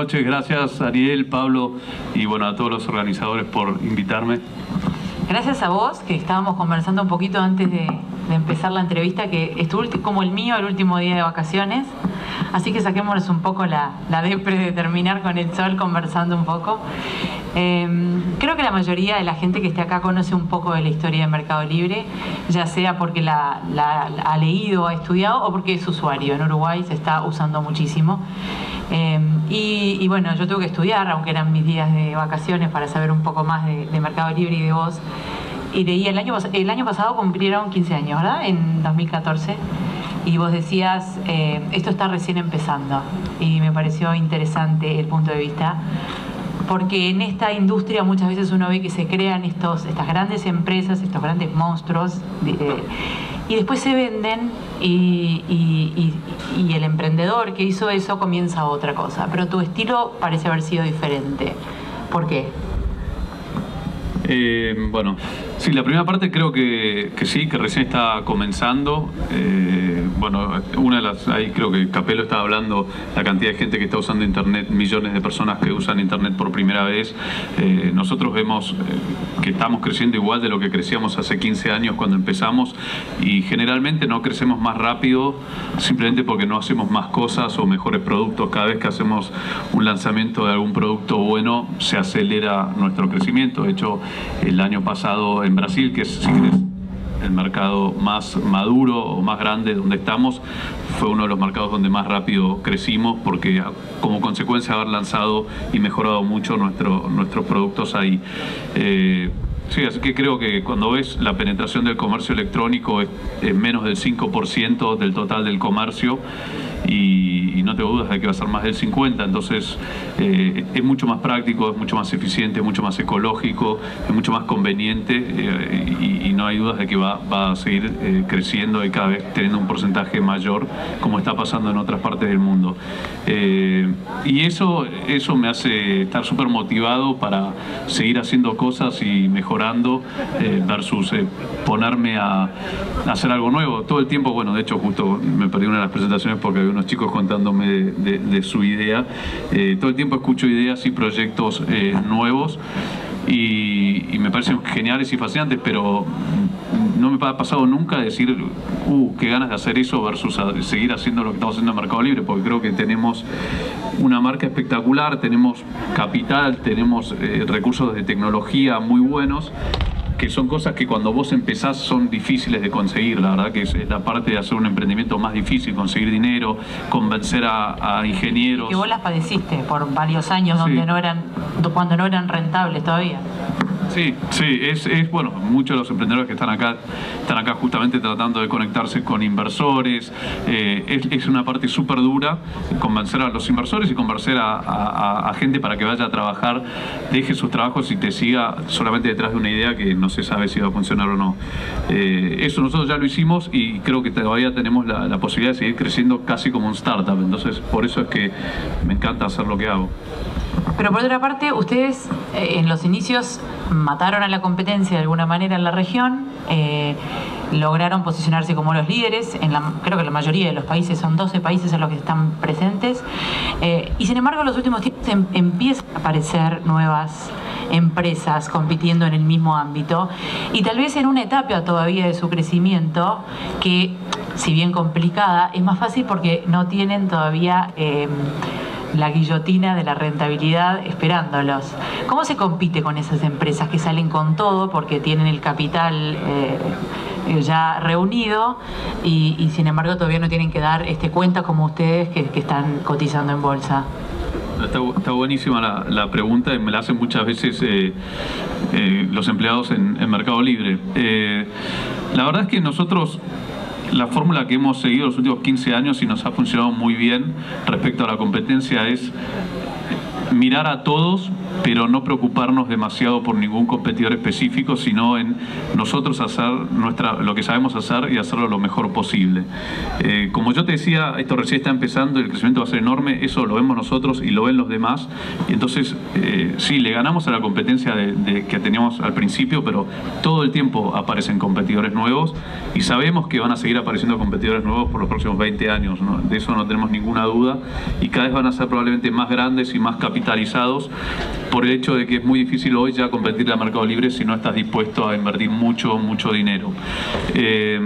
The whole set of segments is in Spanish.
noches, gracias Ariel, Pablo y bueno a todos los organizadores por invitarme. Gracias a vos, que estábamos conversando un poquito antes de, empezar la entrevista, que estuvo como el mío el último día de vacaciones, así que saquémonos un poco la, la depre de terminar con el sol conversando un poco. Em, creo que la mayoría de la gente que esté acá conoce un poco de la historia de Mercado Libre, ya sea porque la, ha leído, ha estudiado o porque es usuario. En Uruguay se está usando muchísimo. Em, y, bueno, yo tuve que estudiar, aunque eran mis días de vacaciones, para saber un poco más de, Mercado Libre y de vos. Y leí el año, el año pasado cumplieron 15 años, ¿verdad? En 2014 y vos decías, eh, esto está recién empezando y me pareció interesante el punto de vista porque en esta industria muchas veces uno ve que se crean estos, estas grandes empresas, estos grandes monstruos, y después se venden y, y, el emprendedor que hizo eso comienza otra cosa. Pero tu estilo parece haber sido diferente. ¿Por qué? Eh, bueno, sí, la primera parte creo que, sí, que recién está comenzando. Eh, bueno, una de las, ahí creo que Capelo está hablando, la cantidad de gente que está usando Internet, millones de personas que usan Internet por primera vez. Eh, nosotros vemos que estamos creciendo igual de lo que crecíamos hace 15 años cuando empezamos y generalmente no crecemos más rápido simplemente porque no hacemos más cosas o mejores productos. Cada vez que hacemos un lanzamiento de algún producto bueno, se acelera nuestro crecimiento. De hecho, el año pasado en Brasil, que es, el mercado más maduro o más grande donde estamos, fue uno de los mercados donde más rápido crecimos porque como consecuencia de haber lanzado y mejorado mucho nuestro, nuestros productos ahí. Eh, sí, así que creo que cuando ves la penetración del comercio electrónico es, es menos del 5% del total del comercio y y no tengo dudas de que va a ser más del 50, entonces eh, es mucho más práctico, es mucho más eficiente, es mucho más ecológico, es mucho más conveniente eh, y, no hay dudas de que va, a seguir eh, creciendo y cada vez teniendo un porcentaje mayor como está pasando en otras partes del mundo. y eso, eso me hace estar súper motivado para seguir haciendo cosas y mejorando versus ponerme a, hacer algo nuevo. Todo el tiempo, bueno, de hecho justo me perdí una de las presentaciones porque había unos chicos contando de, su idea. Eh, todo el tiempo escucho ideas y proyectos eh, nuevos y, me parecen geniales y fascinantes, pero no me ha pasado nunca decir, uh, qué ganas de hacer eso versus seguir haciendo lo que estamos haciendo en Mercado Libre, porque creo que tenemos una marca espectacular, tenemos capital, tenemos eh, recursos de tecnología muy buenos que son cosas que cuando vos empezás son difíciles de conseguir, la verdad que es la parte de hacer un emprendimiento más difícil, conseguir dinero, convencer a, ingenieros. Que vos las padeciste por varios años donde no eran, cuando no eran rentables todavía. Sí, sí, es, es, bueno, muchos de los emprendedores que están acá están acá justamente tratando de conectarse con inversores. Eh, es, una parte súper dura convencer a los inversores y convencer a, gente para que vaya a trabajar, deje sus trabajos y te siga solamente detrás de una idea que no se sabe si va a funcionar o no. Eh, eso nosotros ya lo hicimos y creo que todavía tenemos la, la posibilidad de seguir creciendo casi como un startup. Entonces, por eso es que me encanta hacer lo que hago. Pero por otra parte, ustedes eh, en los inicios mataron a la competencia de alguna manera en la región, eh, lograron posicionarse como los líderes, creo que la mayoría de los países, son 12 países en los que están presentes, eh, y sin embargo en los últimos tiempos em, empiezan a aparecer nuevas empresas compitiendo en el mismo ámbito y tal vez en una etapa todavía de su crecimiento que si bien complicada es más fácil porque no tienen todavía la guillotina de la rentabilidad esperándolos. ¿Cómo se compite con esas empresas que salen con todo porque tienen el capital eh, ya reunido y, sin embargo todavía no tienen que dar este cuenta como ustedes que, están cotizando en bolsa? Está, buenísima la, pregunta y me la hacen muchas veces eh, eh, los empleados en, en Mercado Libre. la verdad es que nosotros la fórmula que hemos seguido los últimos 15 años y nos ha funcionado muy bien respecto a la competencia es mirar a todos pero no preocuparnos demasiado por ningún competidor específico, sino en nosotros hacer nuestra, lo que sabemos hacer y hacerlo lo mejor posible. Eh, como yo te decía, esto recién está empezando el crecimiento va a ser enorme, eso lo vemos nosotros y lo ven los demás, y entonces eh, sí, le ganamos a la competencia que teníamos al principio, pero todo el tiempo aparecen competidores nuevos y sabemos que van a seguir apareciendo competidores nuevos por los próximos 20 años, de eso no tenemos ninguna duda, y cada vez van a ser probablemente más grandes y más capitalizados por el hecho de que es muy difícil hoy ya competir en Mercado Libre si no estás dispuesto a invertir mucho, mucho dinero. Eh,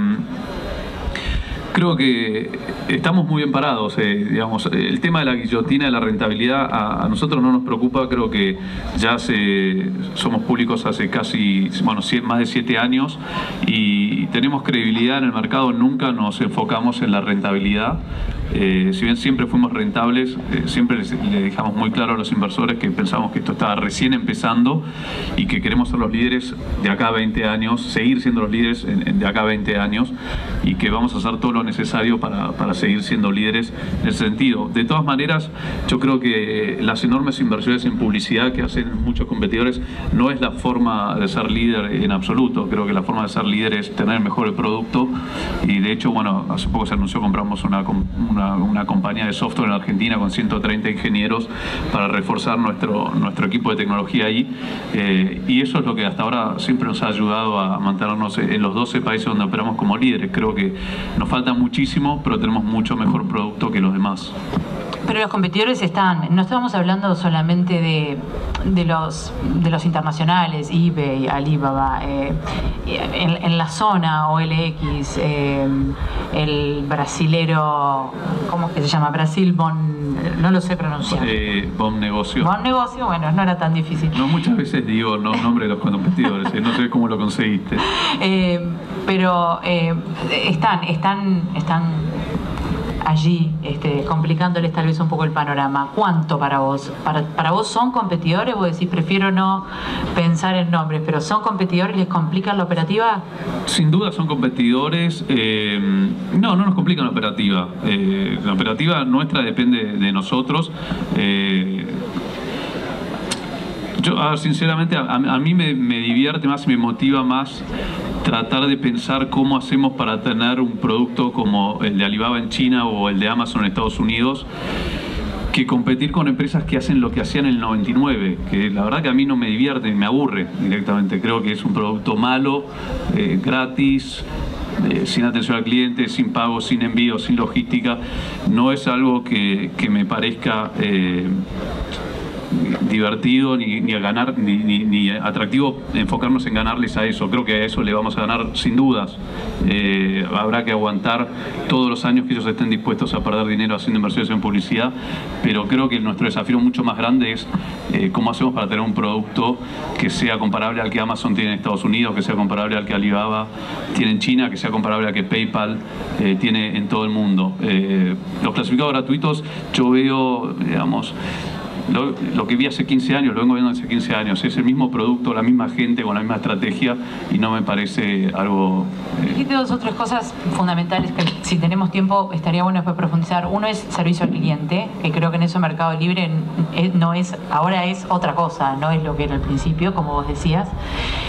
creo que estamos muy bien parados. Eh, digamos, el tema de la guillotina, de la rentabilidad, a, nosotros no nos preocupa. Creo que ya somos públicos hace casi, bueno, más de siete años y tenemos credibilidad en el mercado. Nunca nos enfocamos en la rentabilidad. Eh, si bien siempre fuimos rentables, eh, siempre le dejamos muy claro a los inversores que pensamos que esto estaba recién empezando y que queremos ser los líderes de acá a 20 años, seguir siendo los líderes de acá a 20 años y que vamos a hacer todo lo necesario para, para seguir siendo líderes en ese sentido. De todas maneras, yo creo que las enormes inversiones en publicidad que hacen muchos competidores no es la forma de ser líder en absoluto. Creo que la forma de ser líder es tener mejor el producto y de hecho, bueno, hace poco se anunció compramos una, una una, compañía de software en Argentina con 130 ingenieros para reforzar nuestro, nuestro equipo de tecnología ahí. Eh, y eso es lo que hasta ahora siempre nos ha ayudado a mantenernos en los 12 países donde operamos como líderes. Creo que nos falta muchísimo, pero tenemos mucho mejor producto que los demás. Pero los competidores están, no estamos hablando solamente de, de los, de los internacionales, eBay, Alibaba, eh, en, la zona OLX, eh, el brasilero, ¿cómo es que se llama? Brasil Bon, no lo sé pronunciar. Eh, bon Negocio. Bon Negocio, bueno, no era tan difícil. No, muchas veces digo los nombres de los competidores, no sé cómo lo conseguiste. pero están, están, están allí, este, complicándoles tal vez un poco el panorama. ¿Cuánto para vos? ¿Para, para vos son competidores? Vos decís, prefiero no pensar en nombres, pero ¿son competidores? ¿Les complican la operativa? Sin duda son competidores. Eh, no, no nos complican la operativa. Eh, la operativa nuestra depende de nosotros. Eh, yo, sinceramente, a, mí me, divierte más, me motiva más tratar de pensar cómo hacemos para tener un producto como el de Alibaba en China o el de Amazon en Estados Unidos que competir con empresas que hacen lo que hacían en el 99, que la verdad que a mí no me divierte, me aburre directamente. Creo que es un producto malo, eh, gratis, eh, sin atención al cliente, sin pago, sin envío, sin logística. No es algo que, me parezca... Eh, divertido ni, a ganar ni, atractivo enfocarnos en ganarles a eso. Creo que a eso le vamos a ganar sin dudas. Eh, habrá que aguantar todos los años que ellos estén dispuestos a perder dinero haciendo inversiones en publicidad, pero creo que nuestro desafío mucho más grande es eh, cómo hacemos para tener un producto que sea comparable al que Amazon tiene en Estados Unidos, que sea comparable al que Alibaba tiene en China, que sea comparable al que PayPal eh, tiene en todo el mundo. los clasificados gratuitos yo veo, digamos, lo, que vi hace 15 años, lo vengo viendo hace 15 años. Es el mismo producto, la misma gente con la misma estrategia y no me parece algo... Eh... Dijiste dos otras cosas fundamentales que si tenemos tiempo estaría bueno después profundizar. Uno es servicio al cliente, que creo que en eso Mercado Libre no es, ahora es otra cosa, no es lo que era al principio, como vos decías.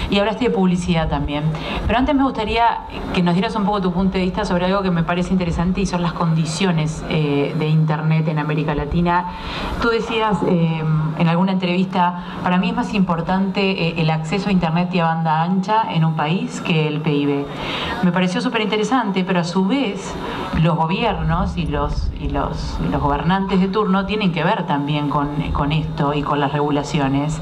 Y hablaste de publicidad también. Pero antes me gustaría que nos dieras un poco tu punto de vista sobre algo que me parece interesante y son las condiciones eh, de Internet en América Latina. Tú decías eh, en alguna entrevista, para mí es más importante eh, el acceso a Internet y a banda ancha en un país que el PIB. Me pareció súper interesante, pero a su vez los gobiernos y los, y los, los gobernantes de turno tienen que ver también con, con esto y con las regulaciones.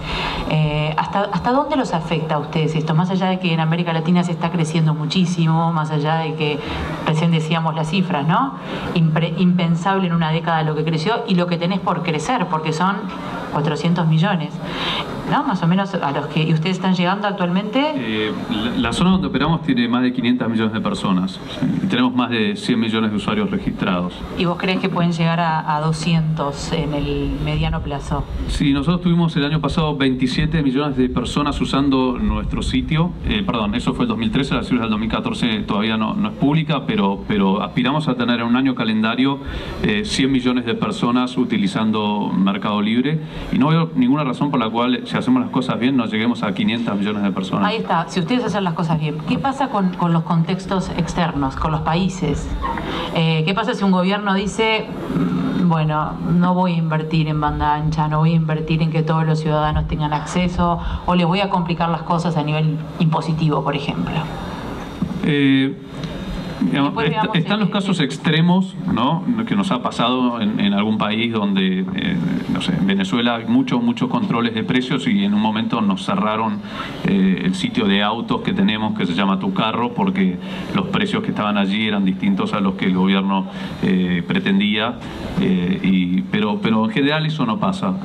Eh, ¿hasta, ¿Hasta dónde los afecta a ustedes esto? Más allá de que en América Latina se está creciendo muchísimo, más allá de que recién decíamos las cifras, ¿no? impensable en una década lo que creció y lo que tenés por crecer, porque son 400 millones. ¿no? Más o menos a los que ustedes están llegando actualmente. Eh, la, zona donde operamos tiene más de 500 millones de personas y tenemos más de 100 millones de usuarios registrados. ¿Y vos crees que pueden llegar a, 200 en el mediano plazo? Sí, nosotros tuvimos el año pasado 27 millones de personas usando nuestro sitio. Eh, perdón, eso fue el 2013, la cifra del 2014 todavía no, no, es pública, pero, pero aspiramos a tener en un año calendario 100 millones de personas utilizando Mercado Libre y no veo ninguna razón por la cual si hacemos las cosas bien no lleguemos a 500 millones de personas. Ahí está, si ustedes hacen las cosas bien, ¿qué pasa con, los contextos externos, con los países? Eh, ¿Qué pasa si un gobierno dice, mm, bueno, no voy a invertir en banda ancha, no voy a invertir en que todos los ciudadanos tengan acceso o les voy a complicar las cosas a nivel impositivo, por ejemplo? Eh, están los casos extremos ¿no? que nos ha pasado en, algún país donde, eh, no sé, en Venezuela hay muchos, muchos controles de precios y en un momento nos cerraron eh, el sitio de autos que tenemos que se llama Tu Carro porque los precios que estaban allí eran distintos a los que el gobierno eh, pretendía, y, pero, pero en general eso no pasa.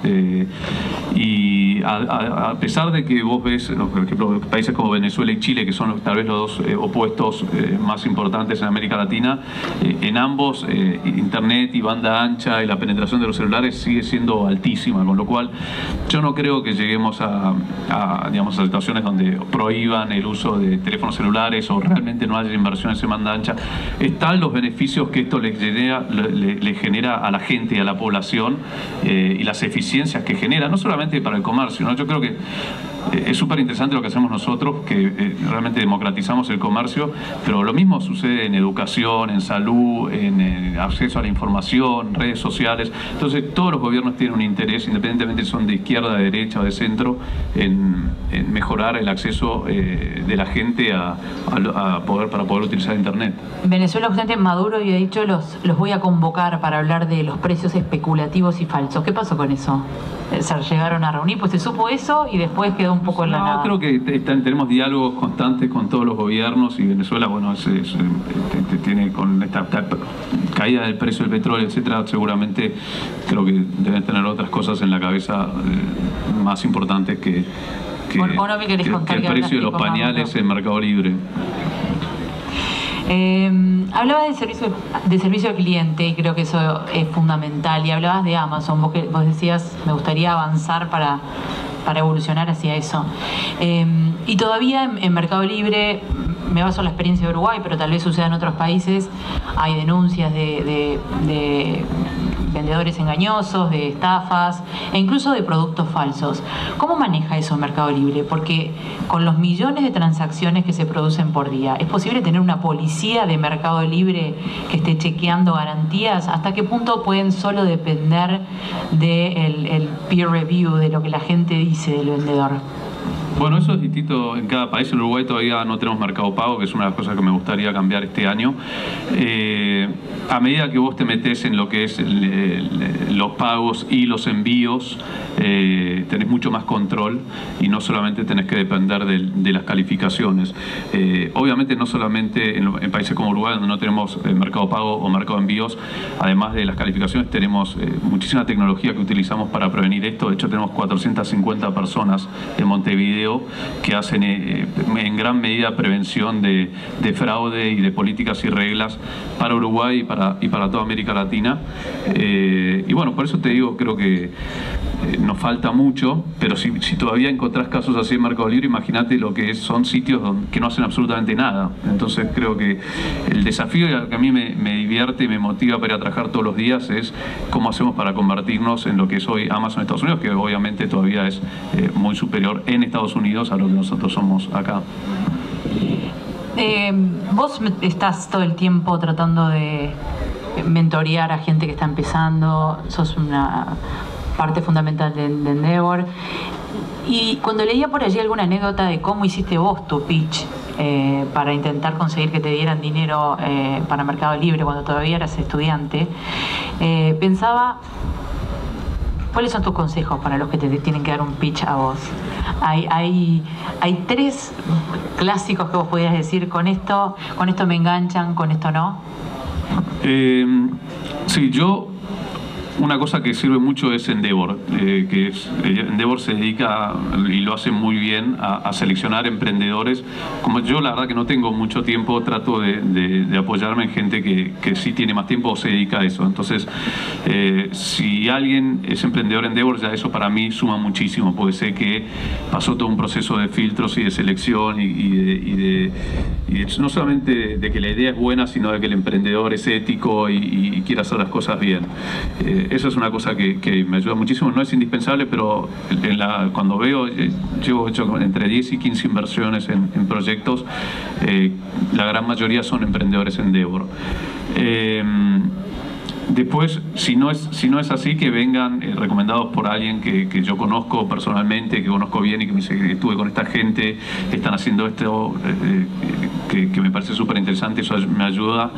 y a, pesar de que vos ves, por ejemplo, países como Venezuela y Chile, que son tal vez los dos opuestos más importantes, en América Latina, eh, en ambos eh, Internet y banda ancha y la penetración de los celulares sigue siendo altísima, con lo cual yo no creo que lleguemos a, digamos, a situaciones donde prohíban el uso de teléfonos celulares o realmente no haya inversiones en banda ancha. Están los beneficios que esto le genera, le, genera a la gente y a la población eh, y las eficiencias que genera, no solamente para el comercio, ¿no? yo creo que es súper interesante lo que hacemos nosotros, que eh, realmente democratizamos el comercio, pero lo mismo sucede en educación, en salud, en, eh, acceso a la información, redes sociales. Entonces todos los gobiernos tienen un interés, independientemente si son de izquierda, de derecha o de centro, en, mejorar el acceso eh, de la gente a, poder, para poder utilizar Internet. Venezuela, justamente Maduro había dicho, los, los voy a convocar para hablar de los precios especulativos y falsos. ¿Qué pasó con eso? Se llegaron a reunir, pues se supo eso y después quedó un poco en la creo que tenemos diálogos constantes con todos los gobiernos y Venezuela, bueno, tiene con esta, caída del precio del petróleo, etcétera, seguramente creo que deben tener otras cosas en la cabeza eh, más importantes que, que, el precio de los pañales en Mercado Libre. Eh, hablabas de servicio, de servicio al cliente y creo que eso es fundamental. Y hablabas de Amazon, vos, vos decías, me gustaría avanzar para para evolucionar hacia eso. Em, y todavía en, Mercado Libre, me baso en la experiencia de Uruguay, pero tal vez suceda en otros países, hay denuncias de vendedores engañosos, de estafas e incluso de productos falsos. ¿Cómo maneja eso Mercado Libre? Porque con los millones de transacciones que se producen por día, ¿es posible tener una policía de Mercado Libre que esté chequeando garantías? ¿Hasta qué punto pueden solo depender del el peer review, de lo que la gente dice del vendedor? Bueno, eso es distinto en cada país. En Uruguay todavía no tenemos mercado pago, que es una de las cosas que me gustaría cambiar este año. Eh, a medida que vos te metes en lo que es los pagos y los envíos, eh, tenés mucho más control y no solamente tenés que depender de, las calificaciones. Eh, obviamente no solamente en, países como Uruguay, donde no tenemos mercado pago o mercado de envíos, además de las calificaciones, tenemos muchísima tecnología que utilizamos para prevenir esto. De hecho, tenemos 450 personas en Montevideo que hacen eh, en gran medida prevención de, fraude y de políticas y reglas para Uruguay y para, y para toda América Latina. Eh, y bueno, por eso te digo, creo que eh, nos falta mucho, pero si, todavía encontrás casos así en Mercado Libre, imagínate lo que son sitios que no hacen absolutamente nada. Entonces creo que el desafío que a mí me, divierte y me motiva para ir a trabajar todos los días es cómo hacemos para convertirnos en lo que es hoy Amazon Estados Unidos, que obviamente todavía es muy superior en Estados Unidos Unidos a lo que nosotros somos acá. Eh, vos estás todo el tiempo tratando de mentorear a gente que está empezando, sos una parte fundamental de, Endeavor. Y cuando leía por allí alguna anécdota de cómo hiciste vos tu pitch eh, para intentar conseguir que te dieran dinero eh, para Mercado Libre cuando todavía eras estudiante, pensaba ¿Cuáles son tus consejos para los que te tienen que dar un pitch a vos? Hay, hay, hay tres clásicos que vos podías decir, con esto, con esto me enganchan, con esto no. Eh, sí, yo una cosa que sirve mucho es Endeavor, eh, que es, eh, Endeavor se dedica, y lo hace muy bien, a, seleccionar emprendedores. Como yo la verdad que no tengo mucho tiempo, trato de, apoyarme en gente que, que, sí tiene más tiempo o se dedica a eso. Entonces, eh, si alguien es emprendedor en Endeavor, ya eso para mí suma muchísimo, porque sé que pasó todo un proceso de filtros y de selección y, de, no solamente de que la idea es buena, sino de que el emprendedor es ético y, quiere hacer las cosas bien. Eso es una cosa que, me ayuda muchísimo, no es indispensable, pero cuando veo, eh, llevo hecho entre 10 y 15 inversiones en, proyectos, eh, la gran mayoría son emprendedores en Devor. Después, si no, es, así, que vengan recomendados por alguien que, yo conozco personalmente, que conozco bien y que estuve con esta gente, están haciendo esto, que, me parece súper interesante, eso me ayuda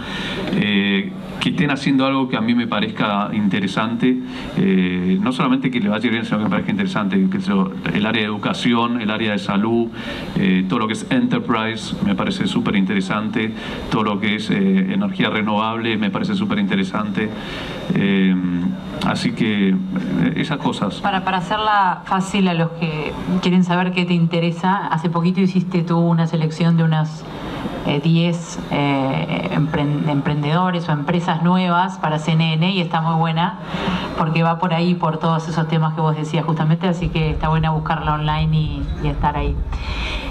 que estén haciendo algo que a mí me parezca interesante, eh, no solamente que le vaya bien, sino que me parezca interesante, el área de educación, el área de salud, eh, todo lo que es enterprise me parece súper interesante, todo lo que es eh, energía renovable me parece súper interesante. Así que esas cosas. Para, para hacerla fácil a los que quieren saber qué te interesa, hace poquito hiciste tú una selección de unas 10 eh, eh, emprendedores o empresas nuevas para CNN y está muy buena porque va por ahí, por todos esos temas que vos decías justamente, así que está buena buscarla online y, estar ahí.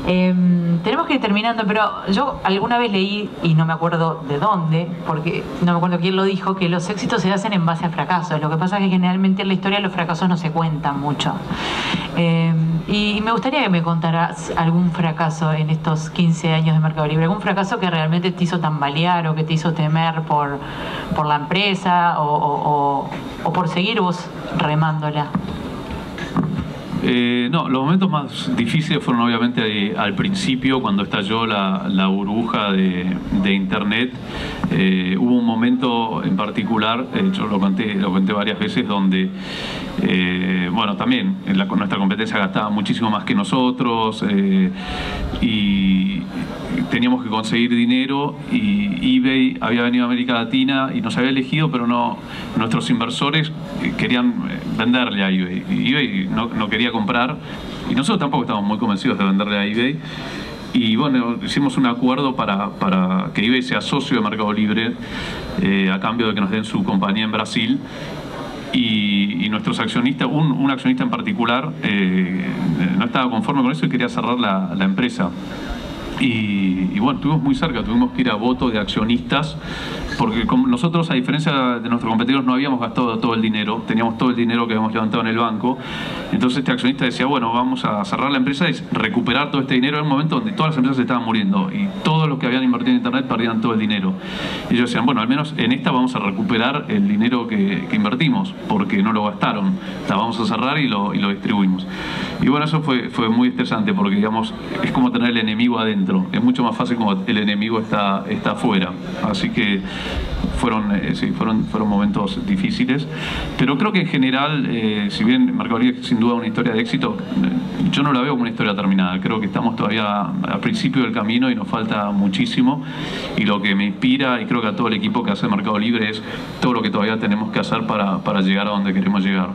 Em, tenemos que ir terminando, pero yo alguna vez leí, y no me acuerdo de dónde, porque no me acuerdo quién lo dijo, que los éxitos se hacen en base a fracasos. Lo que pasa es que generalmente en la historia los fracasos no se cuentan mucho. Em, y me gustaría que me contaras algún fracaso en estos 15 años de Mercado Libre, algún fracaso que realmente te hizo tambalear o que te hizo temer por, por la empresa o, o por seguir vos remándola. Eh, no, los momentos más difíciles fueron obviamente al principio, cuando estalló la, la burbuja de, Internet. Eh, hubo un momento en particular, eh, yo lo conté, lo conté varias veces, donde, bueno, también nuestra competencia gastaba muchísimo más que nosotros y teníamos que conseguir dinero y eBay había venido a América Latina y nos había elegido, pero no nuestros inversores querían venderle a eBay. Y eBay no, no quería comprar y nosotros tampoco estábamos muy convencidos de venderle a eBay. Y bueno, hicimos un acuerdo para, para que eBay sea socio de Mercado Libre eh, a cambio de que nos den su compañía en Brasil. Y, nuestros accionistas, un, accionista en particular, eh, no estaba conforme con eso y quería cerrar la empresa. Y, bueno, estuvimos muy cerca, tuvimos que ir a voto de accionistas porque nosotros, a diferencia de nuestros competidores, no habíamos gastado todo el dinero, teníamos todo el dinero que habíamos levantado en el banco. Entonces este accionista decía, bueno, vamos a cerrar la empresa y recuperar todo este dinero en un momento donde todas las empresas estaban muriendo y todos los que habían invertido en Internet perdían todo el dinero. Y ellos decían, bueno, al menos en esta vamos a recuperar el dinero que, invertimos, porque no lo gastaron. La vamos a cerrar y lo, y lo distribuimos. Y bueno, eso fue, fue muy estresante porque, digamos, es como tener el enemigo adentro. Es mucho más fácil como el enemigo está, está afuera. Así que fueron, eh, sí, fueron, fueron momentos difíciles, pero creo que en general, eh, si bien Libre es sin duda una historia de éxito, eh, yo no la veo como una historia terminada, creo que estamos todavía al principio del camino y nos falta muchísimo y lo que me inspira y creo que a todo el equipo que hace Mercado Libre es todo lo que todavía tenemos que hacer para, para llegar a donde queremos llegar.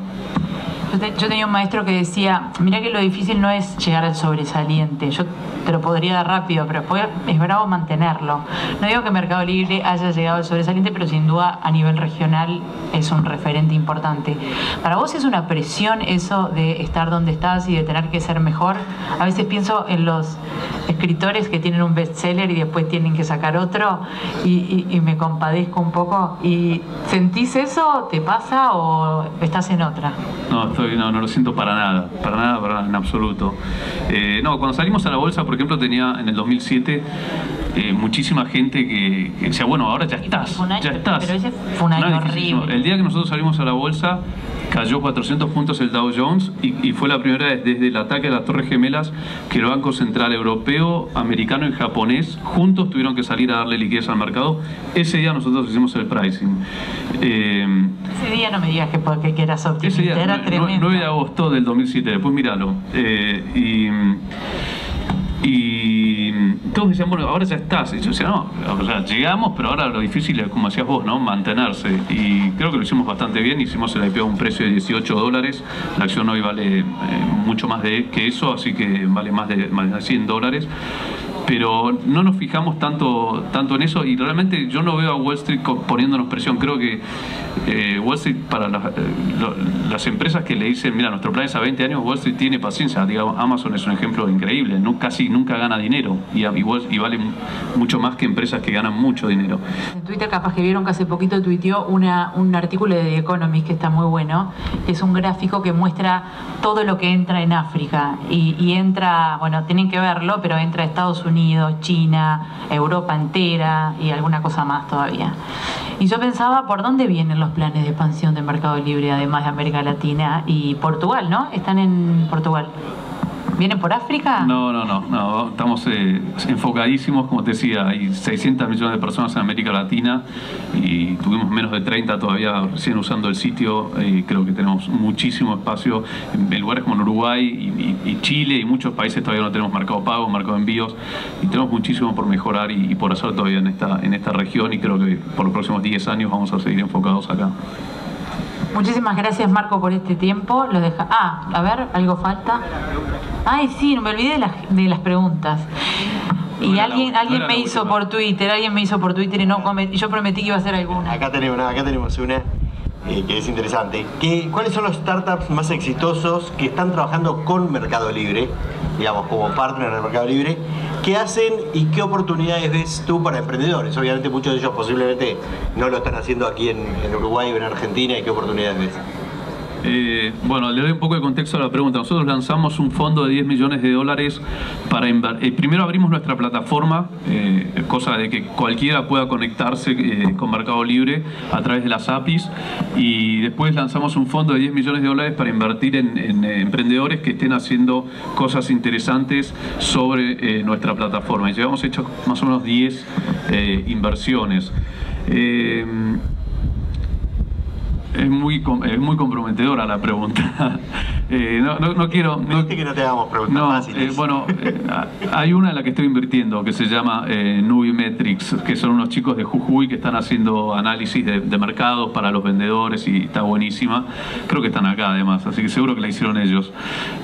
Yo, tenía un maestro que decía, mira que lo difícil no es llegar al sobresaliente, yo te lo podría dar rápido, pero es bravo mantenerlo. No digo que Mercado Libre haya llegado al sobresaliente, pero sin duda a nivel regional es un referente importante. ¿Para vos es una presión eso de estar donde estás y de tener que ser mejor? A veces pienso en los escritores que tienen un bestseller y después tienen que sacar otro y, y me compadezco un poco. ¿Y sentís eso? ¿Te pasa o estás en otra? No, estoy no, no lo siento para nada, para nada, en absoluto. Eh, no, cuando salimos a la bolsa, por ejemplo, tenía en el 2007 eh, muchísima gente que, decía, bueno, ahora ya estás, ya estás. Pero ese fue un año horrible. El día que nosotros salimos a la bolsa, cayó 400 puntos el Dow Jones y, fue la primera vez desde el ataque a las Torres Gemelas que el Banco Central Europeo, Americano y Japonés juntos tuvieron que salir a darle liquidez al mercado. Ese día nosotros hicimos el pricing. Eh, ese día no me digas que, porque, que eras optimista, ese día, era tremendo. 9 de agosto del 2007, después míralo. Eh, y, y todos decían, bueno, ahora ya estás. Y yo decía, no, o sea, llegamos, pero ahora lo difícil es, como decías vos, ¿no? Mantenerse. Y creo que lo hicimos bastante bien. Hicimos el IPO a un precio de 18 dólares. La acción hoy vale eh, mucho más de, que eso, así que vale más de, más de 100 dólares pero no nos fijamos tanto, tanto en eso y realmente yo no veo a Wall Street poniéndonos presión. Creo que eh, Wall Street, para las, eh, las, empresas que le dicen, mira, nuestro plan es a 20 años, Wall Street tiene paciencia. Digamos, Amazon es un ejemplo increíble, no, casi nunca gana dinero y, y, vale mucho más que empresas que ganan mucho dinero. En Twitter capaz que vieron que hace poquito tuiteó una, un artículo de The Economist que está muy bueno, que es un gráfico que muestra todo lo que entra en África y, y entra, bueno, tienen que verlo, pero entra a Estados Unidos Unidos, China, Europa entera y alguna cosa más todavía. Y yo pensaba, ¿por dónde vienen los planes de expansión del mercado libre, además de América Latina y Portugal, ¿no? Están en Portugal. ¿Vienen por África? No, no, no, no. estamos eh, enfocadísimos, como te decía, hay 600 millones de personas en América Latina y tuvimos menos de 30 todavía recién usando el sitio y creo que tenemos muchísimo espacio en lugares como Uruguay y, Chile y muchos países todavía no tenemos mercado pago, mercado de envíos y tenemos muchísimo por mejorar y, por hacer todavía en esta, en esta región y creo que por los próximos 10 años vamos a seguir enfocados acá. Muchísimas gracias Marco por este tiempo. Lo deja... Ah, a ver, algo falta. Ay, sí, me olvidé de las, de las preguntas. Y alguien, alguien me hizo por Twitter, alguien me hizo por Twitter y no yo prometí que iba a hacer alguna. Acá tenemos, acá tenemos una eh, que es interesante. ¿Qué, ¿Cuáles son los startups más exitosos que están trabajando con Mercado Libre, digamos, como partner del Mercado Libre? ¿Qué hacen y qué oportunidades ves tú para emprendedores? Obviamente muchos de ellos posiblemente no lo están haciendo aquí en, en Uruguay o en Argentina. ¿Y qué oportunidades ves? Eh, bueno, le doy un poco de contexto a la pregunta. Nosotros lanzamos un fondo de 10 millones de dólares para eh, primero abrimos nuestra plataforma, eh, cosa de que cualquiera pueda conectarse con Mercado Libre a través de las APIs y después lanzamos un fondo de 10 millones de dólares para invertir en, emprendedores que estén haciendo cosas interesantes sobre nuestra plataforma. Y llevamos hecho más o menos 10 inversiones. Es muy, es muy comprometedora la pregunta. Eh, no, no, quiero... No, que no te hagamos preguntas fáciles. Eh, bueno, eh, hay una en la que estoy invirtiendo que se llama Nubimetrics, que son unos chicos de Jujuy que están haciendo análisis de, mercados para los vendedores y está buenísima. Creo que están acá además, así que seguro que la hicieron ellos.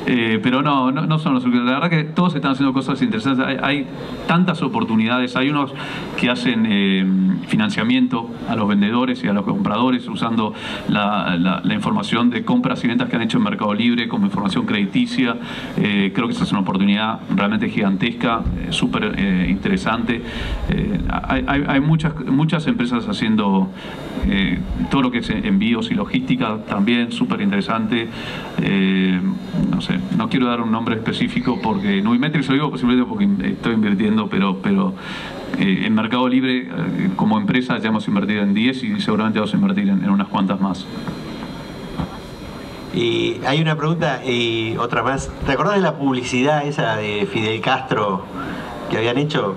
pero no, no, son los... La verdad que todos están haciendo cosas interesantes. Hay, hay tantas oportunidades. Hay unos que hacen financiamiento a los vendedores y a los compradores usando la, información de compras y ventas que han hecho en Mercado Libre como información crediticia. Eh, creo que esa es una oportunidad realmente gigantesca, eh, súper eh, interesante. Hay, muchas, muchas empresas haciendo todo lo que es envíos y logística también, súper interesante. no sé, no quiero dar un nombre específico porque lo digo simplemente porque estoy invirtiendo, pero, pero en Mercado Libre como empresa ya hemos invertido en 10 y seguramente vamos a invertir en unas cuantas más. Y hay una pregunta y otra más. ¿Te acordás de la publicidad esa de Fidel Castro que habían hecho?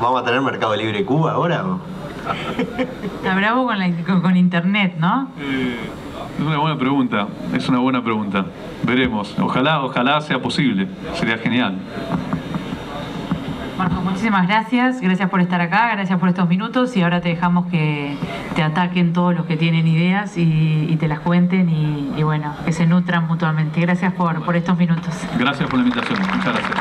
¿Vamos a tener Mercado Libre Cuba ahora? O? Está bravo con, con, internet, ¿no? es una buena pregunta, es una buena pregunta. Veremos. Ojalá, ojalá sea posible. Sería genial. Marco, muchísimas gracias. Gracias por estar acá, gracias por estos minutos y ahora te dejamos que te ataquen todos los que tienen ideas y, te las cuenten y, bueno, que se nutran mutuamente. Gracias por, por estos minutos. Gracias por la invitación. Muchas gracias.